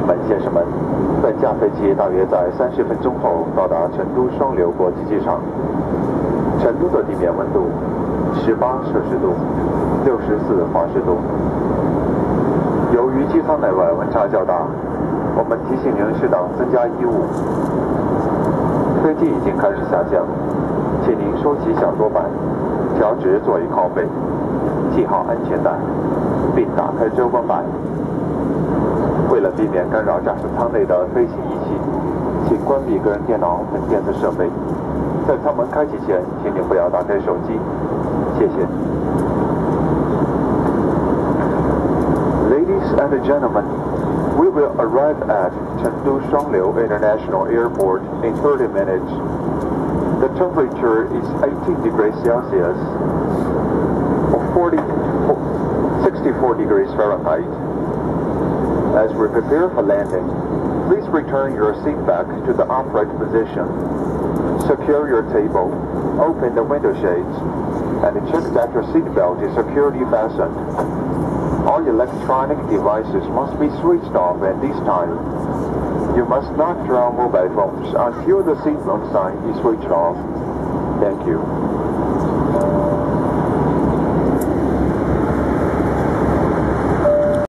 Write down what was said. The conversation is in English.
客们，先生们，本架飞机大约在三十分钟后到达成都双流国际机场。成都的地面温度十八摄氏度，六十四华氏度。由于机舱内外温差较大，我们提醒您适当增加衣物。飞机已经开始下降，请您收起小桌板，调直座椅靠背，系好安全带，并打开遮光板。为了避免干扰驾驶舱内的飞行仪器，请关闭个人电脑等电子设备。在舱门开启前，请您不要打开手机。谢谢。Ladies and gentlemen, we will arrive at Chengdu Shuangliu International Airport in 30 minutes. The temperature is 18 degrees Celsius or 40, 64 degrees Fahrenheit. As we prepare for landing, please return your seat back to the upright position. Secure your table, open the window shades, and check that your seatbelt is securely fastened. All electronic devices must be switched off at this time. You must not draw mobile phones until the seatbelt sign is switched off. Thank you.